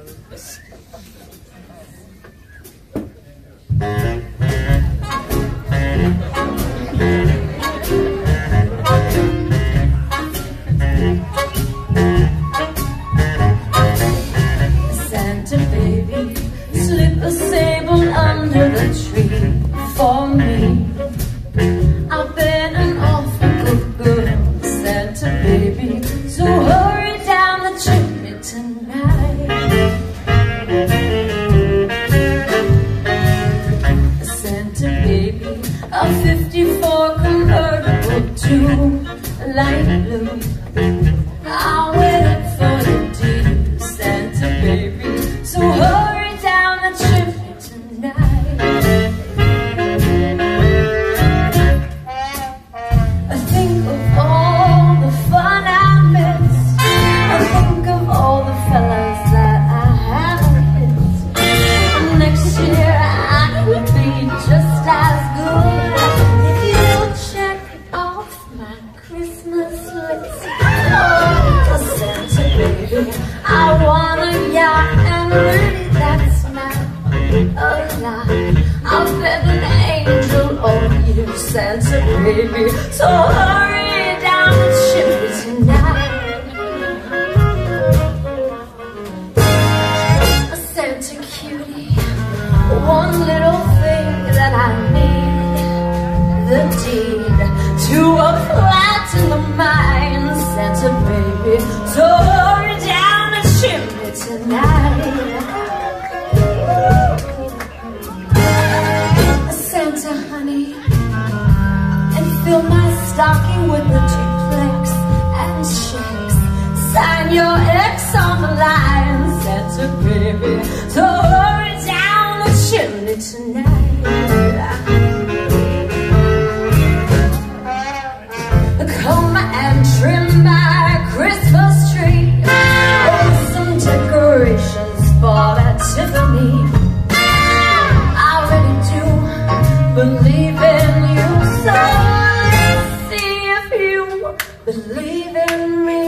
Santa baby, slip a sable under the tree for me. I've been an awful good girl, Santa baby, so hurry down the chimney tonight. A 54 convertible too light blue Christmas list. Oh, Santa baby, I want a yacht and really that's not a lie. I'll bet an angel on you, Santa baby. So hurry down the chimney tonight. Santa cutie, one little thing that I need, the deed to tonight. Santa honey, and fill my stocking with the duplex and checks. Sign your ex on the line, Santa baby. So believe in me.